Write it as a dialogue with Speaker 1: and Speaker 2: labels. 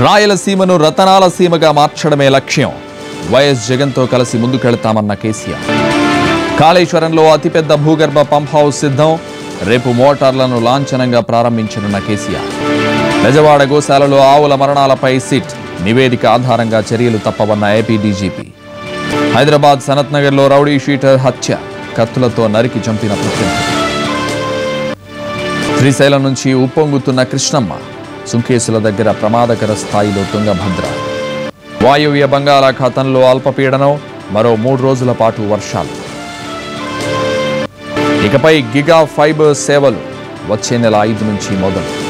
Speaker 1: రాయలసీమను రతనాల సీమగా మార్చడమే లక్ష్యం. వైఎస్ జగన్తో కలిసి ముందుకెళ్తామన్న కేసీఆర్. కాళేశ్వరంలో అతిపెద్ద భూగర్భ పంప్ హౌస్ సిద్ధం. రేపు మోటార్లను లాంఛనంగా ప్రారంభించనున్న కేసీఆర్. బెజవాడ గోశాలలో ఆవుల మరణాలపై సిట్. నివేదిక ఆధారంగా చర్యలు తప్పవన్న ఏపీ డీజీపీ. హైదరాబాద్ సనత్ నగర్లో రౌడీ షీటర్ హత్య. కత్తులతో నరికి చంపిన ప్రత్యర్థి. శ్రీశైలం నుంచి ఉప్పొంగుతున్న కృష్ణమ్మ. సుంకేసుల దగ్గర ప్రమాదకర స్థాయిలో తుంగభద్ర. వాయువ్య బంగాళాఖాతంలో అల్పపీడనం మరో మూడు రోజుల పాటు వర్షాలు. ఇకపై గిగా ఫైబర్ సేవలు వచ్చే నెల ఐదు నుంచి మొదలు.